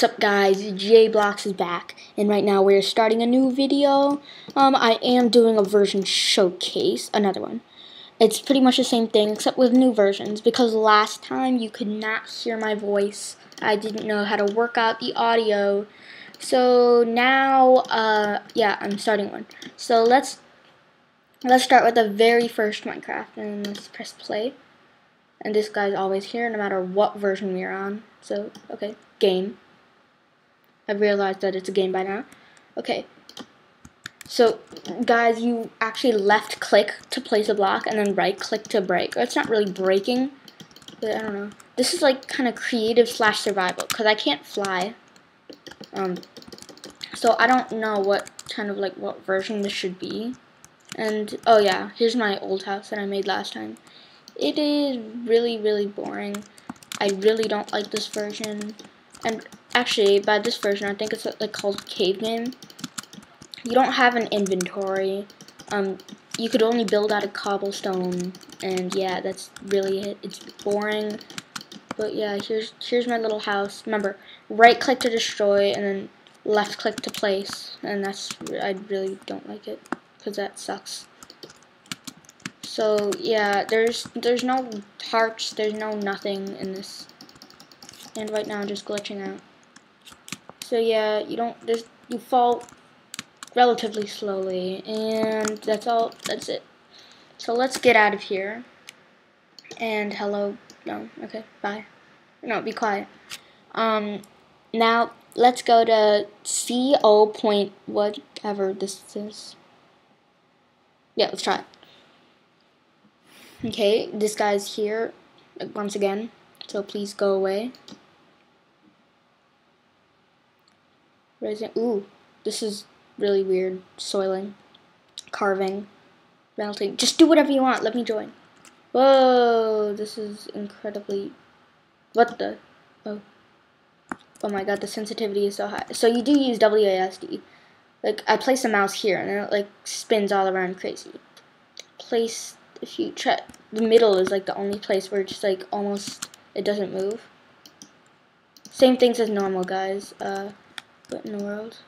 What's up guys, JBlox is back, and right now we're starting a new video. Um, I am doing a version showcase, another one. It's pretty much the same thing, except with new versions, because last time you could not hear my voice. I didn't know how to work out the audio. So now, uh, yeah, I'm starting one. So let's, let's start with the very first Minecraft, and let's press play. And this guy's always here, no matter what version we're on. So, okay, game. I realized that it's a game by now. Okay. So, guys, you actually left click to place a block and then right click to break. It's not really breaking, but I don't know. This is like kind of creative slash survival because I can't fly. Um, so I don't know what kind of like what version this should be. And, oh yeah, here's my old house that I made last time. It is really, really boring. I really don't like this version. And actually, by this version, I think it's like called caveman You don't have an inventory. Um, you could only build out of cobblestone, and yeah, that's really it. It's boring. But yeah, here's here's my little house. Remember, right click to destroy, and then left click to place. And that's I really don't like it because that sucks. So yeah, there's there's no hearts, there's no nothing in this and right now I'm just glitching out. So yeah, you don't, there's, you fall relatively slowly, and that's all, that's it. So let's get out of here, and hello, no, okay, bye. No, be quiet. Um, now, let's go to CO point whatever this is. Yeah, let's try it. Okay, this guy's here once again, so please go away. Resin. Ooh, this is really weird. Soiling, carving, melting. Just do whatever you want. Let me join. Whoa, this is incredibly. What the? Oh. Oh my god, the sensitivity is so high. So you do use WASD. Like, I place a mouse here, and it, like, spins all around crazy. Place, if you try, the middle is, like, the only place where it's just, like, almost, it doesn't move. Same things as normal, guys. Uh, what in the world?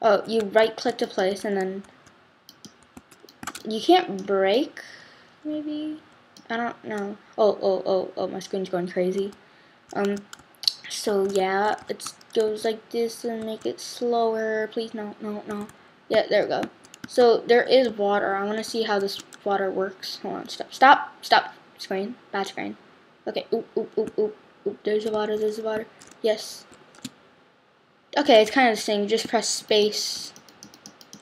Oh, you right click to place and then you can't break, maybe? I don't know. Oh, oh, oh, oh, my screen's going crazy. Um, so yeah, it goes like this and make it slower. Please, no, no, no. Yeah, there we go. So there is water. I want to see how this water works. Hold on, stop, stop, stop. Screen, bad screen. Okay, oop, oop, oop, oop, oop. There's the water, there's the water. Yes, okay, it's kind of the same. You just press space,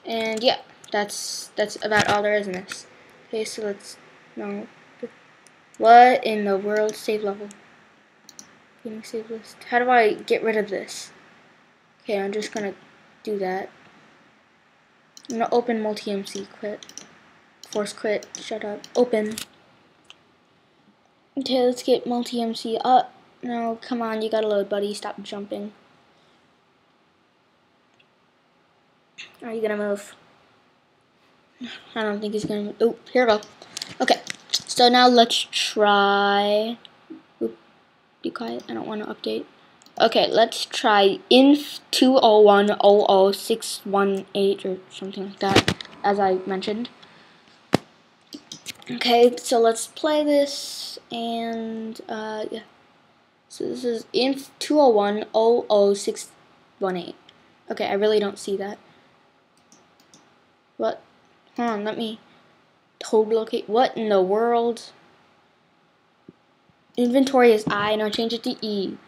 and yeah, that's that's about all there is in this. Okay, so let's no. What in the world? Save level. Getting save list. How do I get rid of this? Okay, I'm just gonna do that. I'm gonna open MultiMC quit. Force quit. Shut up. Open. Okay, let's get MultiMC up. No, come on, you gotta load, buddy. Stop jumping. Are you gonna move? I don't think he's gonna move. Oh, here we go. Okay, so now let's try. Oop, be quiet. I don't want to update. Okay, let's try inf 201000618 or something like that, as I mentioned. Okay, so let's play this, and, uh, yeah. So this is inf 201000618. Okay, I really don't see that. What? Hold on, let me toad locate. What in the world? Inventory is I, I'll change it to E.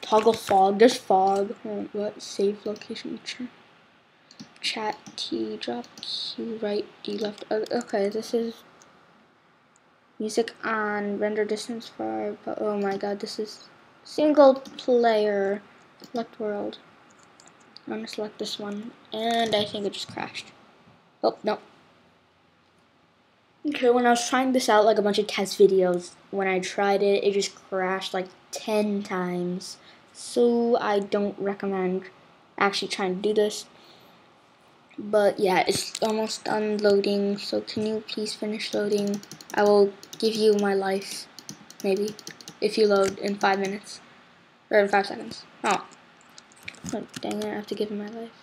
Toggle fog. There's fog. On, what? Save location. Ch chat T. Drop Q. Right. D. Left. Okay, this is music on. Render distance far. But oh my god, this is single player. Select world. I'm gonna select this one, and I think it just crashed. Oh, no. Okay, when I was trying this out, like a bunch of test videos, when I tried it, it just crashed like 10 times. So I don't recommend actually trying to do this. But yeah, it's almost done loading, so can you please finish loading? I will give you my life, maybe, if you load in 5 minutes. Or in five seconds. Oh. oh dang it, I have to give him my life.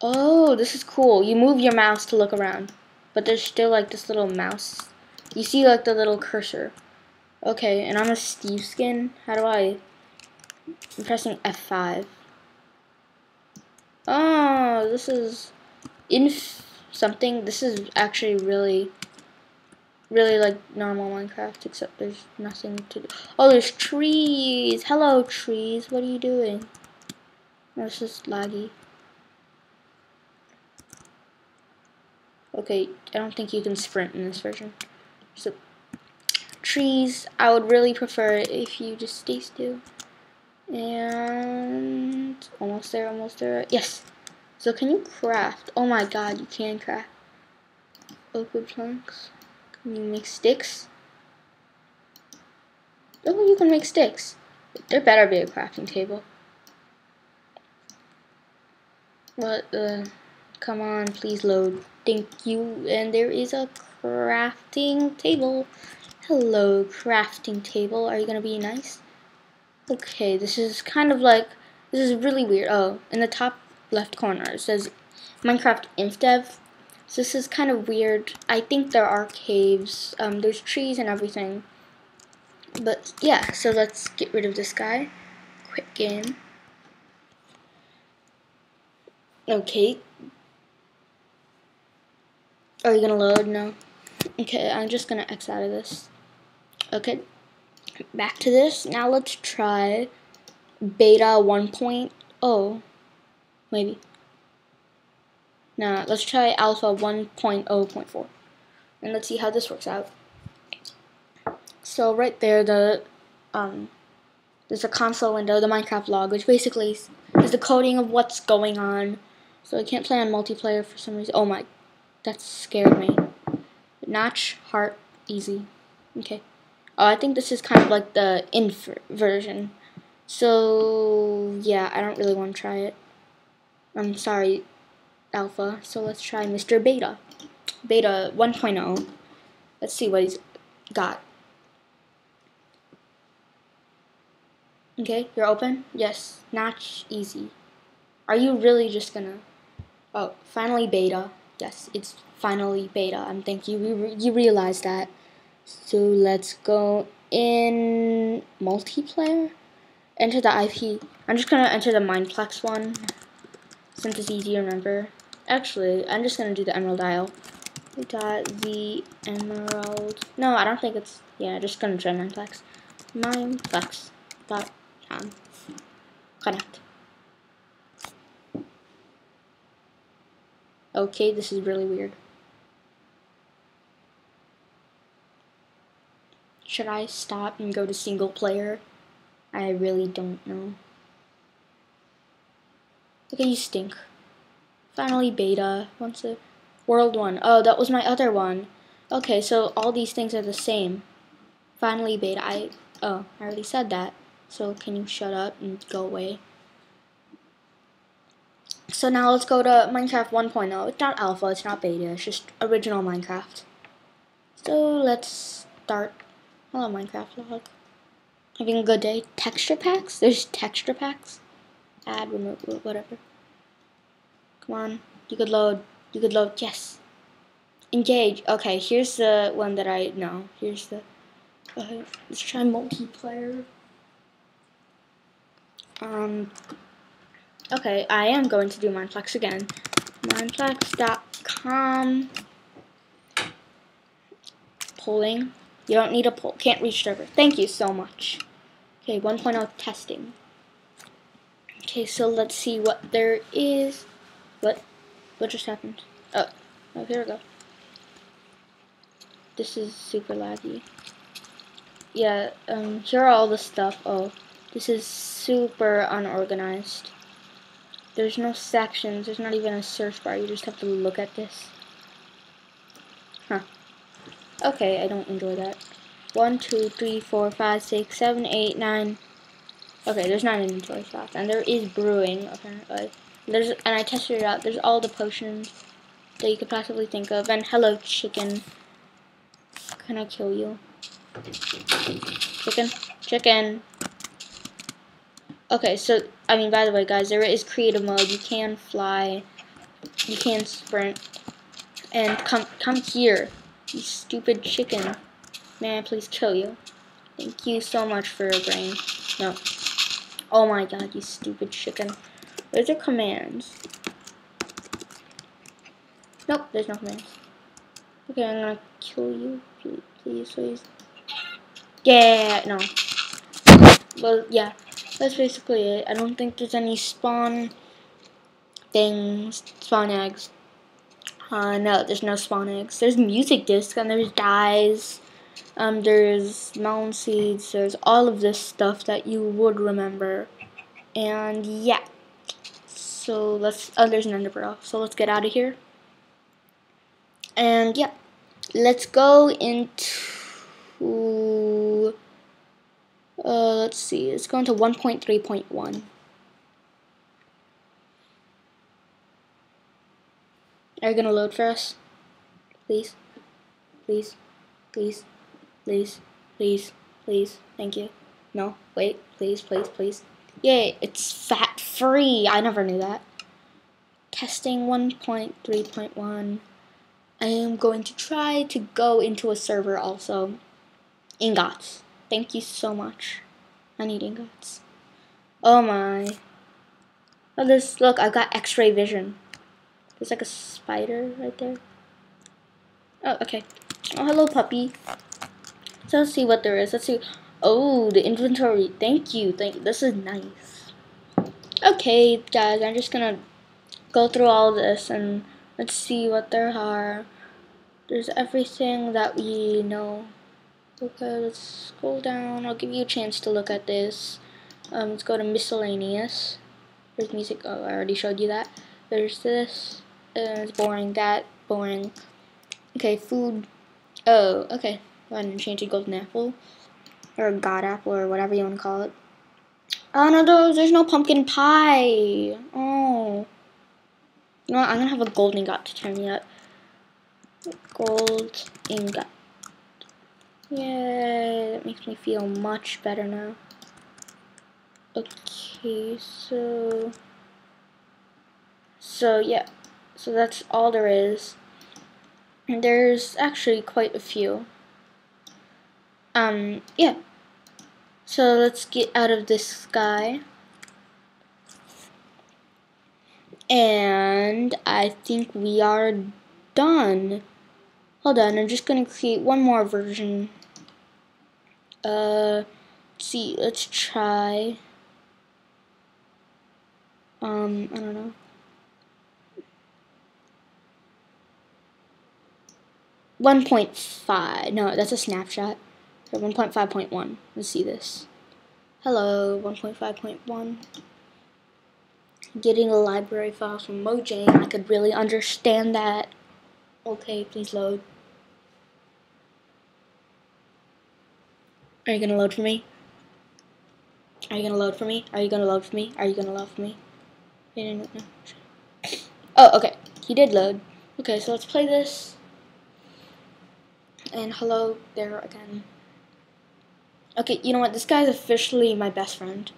Oh, this is cool. You move your mouse to look around. But there's still like this little mouse. You see like the little cursor. Okay, and I'm a Steve skin. How do I... I'm pressing F5. Oh, this is... Inf something. This is actually really really like normal Minecraft, except there's nothing to do. Oh, there's trees. Hello, trees. What are you doing? Oh, it's just laggy. Okay, I don't think you can sprint in this version. So, trees, I would really prefer if you just stay still. And almost there, almost there. Yes. So can you craft? Oh my god, you can craft. Oak wood planks. Can you make sticks? Oh, you can make sticks. There better be a crafting table. What uh, come on, please load. Thank you. And there is a crafting table. Hello, crafting table. Are you gonna be nice? Okay, this is kind of like, this is really weird. Oh, in the top left corner it says Minecraft InfDev so this is kind of weird. I think there are caves. Um, there's trees and everything. But yeah, so let's get rid of this guy. Quick game. Okay. Are you gonna load? No. Okay, I'm just gonna X out of this. Okay. Back to this. Now let's try beta 1.0. Maybe. Now, let's try alpha 1.0.4. And let's see how this works out. So right there, the um, there's a console window, the Minecraft log, which basically is the coding of what's going on. So I can't play on multiplayer for some reason. Oh my, that scared me. Notch, heart, easy. Okay. Oh, I think this is kind of like the inf version. So, yeah, I don't really want to try it. I'm sorry, alpha, so let's try Mr. Beta. Beta 1.0. Let's see what he's got. Okay, you're open? Yes, notch easy. Are you really just gonna... Oh, finally beta. Yes, it's finally beta. I'm thank you. Re you realize that. So let's go in multiplayer. Enter the IP. I'm just gonna enter the Mineplex one since it's easy to remember. Actually, I'm just gonna do the emerald isle. Dot the emerald. No, I don't think it's. Yeah, just gonna try Mineplex. Mineplex. Dot com. Connect. Okay, this is really weird. Should I stop and go to single player? I really don't know. Okay, you stink. Finally beta. What's a world one? Oh, that was my other one. Okay, so all these things are the same. Finally beta. I oh, I already said that. So can you shut up and go away? So now let's go to Minecraft 1.0. It's not alpha, it's not beta, it's just original Minecraft. So let's start. Hello Minecraft log. Having a good day. Texture packs? There's texture packs? Add, remove, whatever. Come on. You could load. You could load. Yes. Engage. Okay, here's the one that I know. Here's the. Uh, let's try multiplayer. Um. Okay, I am going to do Mineplex again. Mineplex.com. Polling. You don't need a poll. Can't reach server. Thank you so much. Okay, 1.0 testing. Okay, so let's see what there is. What? What just happened? Oh, oh, here we go. This is super laggy. Yeah, um, here are all the stuff. Oh, this is super unorganized. There's no sections. There's not even a search bar. You just have to look at this. Huh. Okay, I don't enjoy that. One, two, three, four, five, six, seven, eight, nine. Okay, there's not inventory spots, and there is brewing apparently. There's and I tested it out. There's all the potions that you could possibly think of. And hello, chicken. Can I kill you? Chicken, chicken. Okay, so, I mean, by the way, guys, there is creative mode. You can fly. You can sprint. And come, come here, you stupid chicken. May I please kill you? Thank you so much for your brain. No. Oh my god, you stupid chicken. Where's your commands? Nope, there's no commands. Okay, I'm gonna kill you. Please, please, please. Yeah, no. Well, yeah. That's basically it. I don't think there's any spawn things, spawn eggs. Uh, no, there's no spawn eggs. There's music discs and there's dyes. Um, there's melon seeds. There's all of this stuff that you would remember. And yeah. So let's. Oh, there's an ender pearl. So let's get out of here. And yeah, let's go into. Uh, let's see. It's going to 1.3.1. Are you gonna load for us? Please, please, please, please, please, please. Thank you. No, wait, please, please, please. Yay, it's fat free. I never knew that. Testing 1.3.1. I am going to try to go into a server also. Ingots. Thank you so much. I need ingots. Oh my. Oh, this, look, I've got x-ray vision. There's like a spider right there. Oh, okay. Oh, hello, puppy. So let's see what there is. Let's see. Oh, the inventory. Thank you. Thank you. This is nice. Okay, guys, I'm just gonna go through all this and let's see what there are. There's everything that we know. Okay, let's scroll down. I'll give you a chance to look at this. Um, let's go to miscellaneous. There's music. Oh, I already showed you that. There's this. Uh, it's boring. That boring. Okay, food. Oh, okay. And change to golden apple or god apple or whatever you want to call it. Oh no, there's, there's no pumpkin pie. Oh. You know what? I'm gonna have a gold ingot to turn me up. Gold ingot. Yay, that makes me feel much better now. Okay, so... So, yeah. So that's all there is. And there's actually quite a few. Um, yeah. So let's get out of this sky. And I think we are done. Hold on, I'm just going to create one more version. Uh, see, let's try. Um, I don't know. 1.5. No, that's a snapshot. 1.5.1. Let's see this. Hello, 1.5.1. Getting a library file from Mojang. I could really understand that. Okay, please load. Are you gonna load for me? Are you gonna load for me? Are you gonna load for me? Are you gonna load for me? Oh, okay. He did load. Okay, so let's play this. And hello there again. Okay, you know what? This guy's officially my best friend.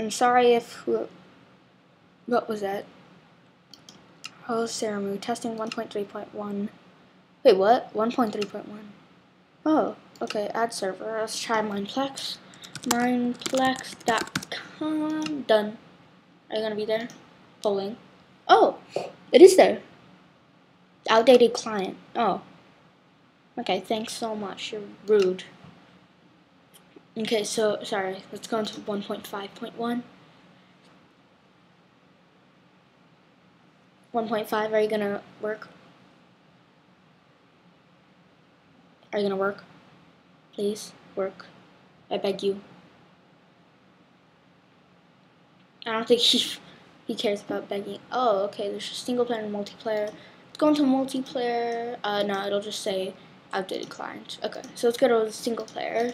I'm sorry if... What was that? Oh, Saramu, testing 1.3.1. Wait, what? 1.3.1. Oh, okay, add server. Let's try Mineplex. Mineplex.com. Done. Are you gonna be there? Polling. Oh, it is there. Outdated client. Oh. Okay, thanks so much. You're rude. Okay, so, sorry. Let's go into 1.5.1. 1.5, are you gonna work? Are you gonna work? Please, work. I beg you. I don't think he, he cares about begging. Oh, okay, there's single player and multiplayer go into multiplayer. Uh, no, it'll just say outdated client. Okay, so let's go to single player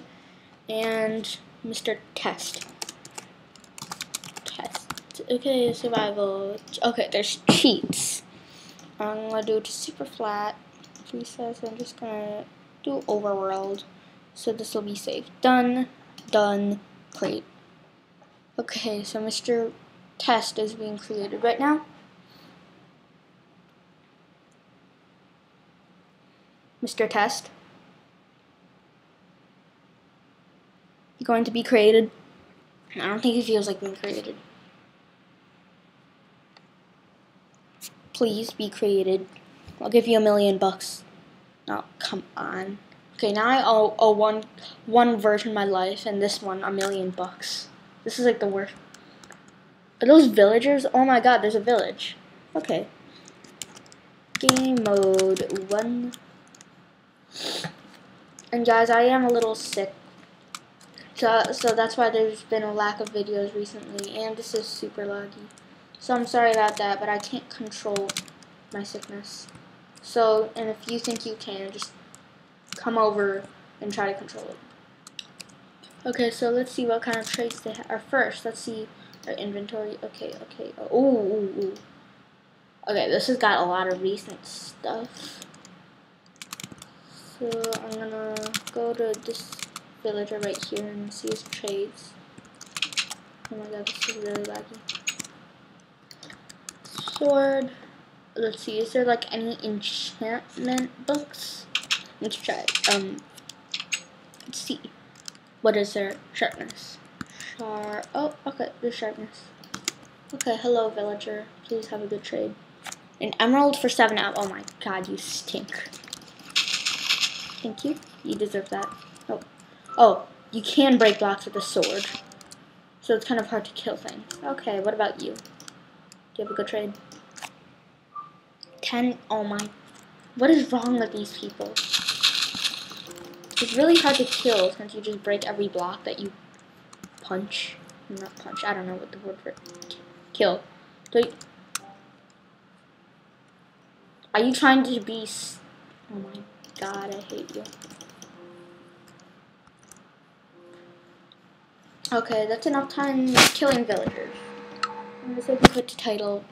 and Mr. Test. Test. Okay, survival. Okay, there's cheats. I'm gonna do it to super flat. Presets. I'm just gonna do overworld. So this will be safe. Done. Done. crate. Okay, so Mr. Test is being created right now. Mr. Test. Going to be created. I don't think he feels like being created. Please be created. I'll give you a million bucks. Oh, come on. Okay, now I owe, owe one one version of my life, and this one a million bucks. This is like the worst. Are those villagers? Oh my god, there's a village. Okay. Game mode one. And guys, I am a little sick. So, so that's why there's been a lack of videos recently, and this is super laggy. So I'm sorry about that, but I can't control my sickness. So, and if you think you can, just come over and try to control it. Okay, so let's see what kind of traits they are. First, let's see our inventory. Okay, okay. Oh, ooh, ooh. Okay, this has got a lot of recent stuff. So I'm gonna go to this villager right here and see his trades. Oh my god, this is really laggy. Sword. Let's see, is there like any enchantment books? Let's try. Um, let's see. What is their sharpness? Char. Oh, okay, the sharpness. Okay, hello, villager. Please have a good trade. An emerald for seven out. Oh my god, you stink. Thank you. You deserve that. Oh. Oh, you can break blocks with a sword. So it's kind of hard to kill things. Okay, what about you? Do you have a good trade? Ten. Oh my. What is wrong with these people? It's really hard to kill since you just break every block that you punch. Not punch. I don't know what the word for. Kill. You, are you trying to be? Oh my god, I hate you. Okay, that's enough time killing villagers. I'm gonna say quit the title.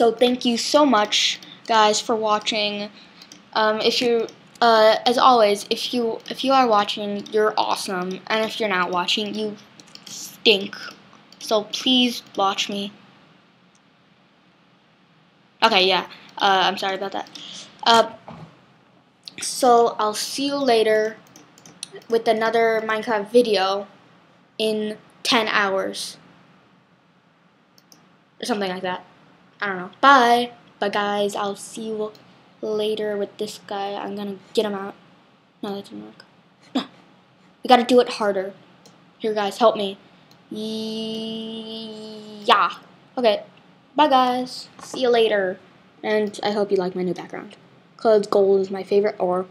So thank you so much, guys, for watching. Um, if you uh, as always, if you if you are watching, you're awesome, and if you're not watching, you stink. So please watch me. Okay, yeah. Uh, I'm sorry about that. Uh, so I'll see you later with another Minecraft video in 10 hours. Or something like that. I don't know. Bye. Bye, guys. I'll see you later with this guy. I'm gonna get him out. No, that didn't work. No. We gotta do it harder. Here, guys, help me. Yeah. Okay. Bye, guys. See you later. And I hope you like my new background. Because gold is my favorite, or